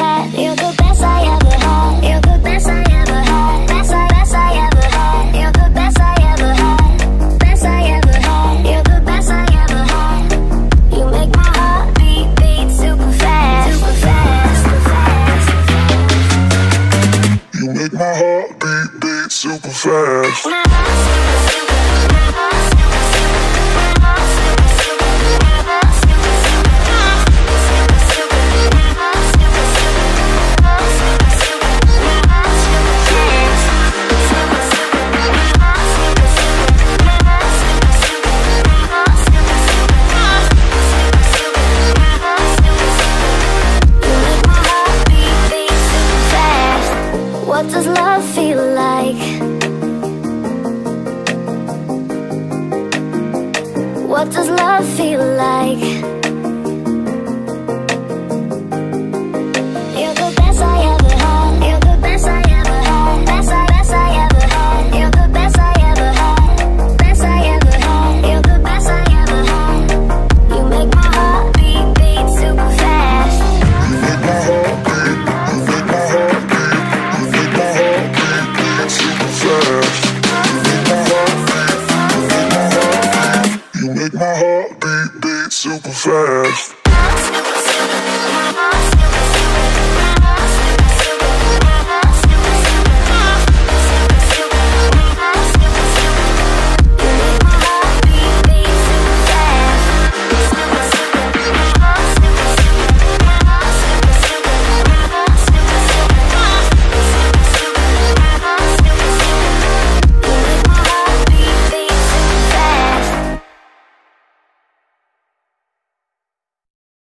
You're the best I ever had. You're the best I ever had. Best I, ever had. You're the best I ever had. Best I ever had. You're the best I ever had. You make my heart beat beat super fast, super fast. Super fast. You make my heart beat beat super fast. does love feel like? What does love feel like? Beat beat super fast.